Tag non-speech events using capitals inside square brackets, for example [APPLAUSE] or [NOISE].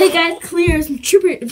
Hey guys, clear some trooper. [LAUGHS]